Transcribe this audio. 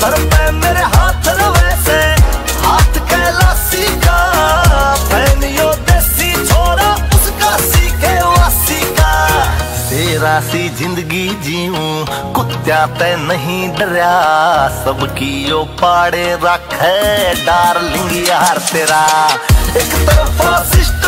Sir मेरे हाथ रवे से, हाथ कैलासी का पहनियो देसी छोरा, उसका सीखे वासी का। तेरा सी ज़िंदगी जीऊं कुत्त्या ते नहीं डरिया, सबकी यो पाड़े रखे डार्लिंग यार तेरा। एक तरफा सिस्टम